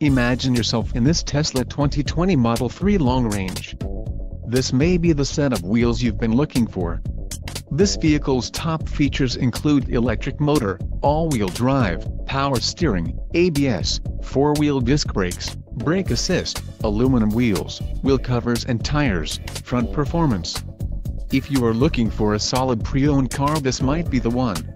Imagine yourself in this Tesla 2020 Model 3 long range. This may be the set of wheels you've been looking for. This vehicle's top features include electric motor, all-wheel drive, power steering, ABS, four-wheel disc brakes, brake assist, aluminum wheels, wheel covers and tires, front performance. If you are looking for a solid pre-owned car this might be the one.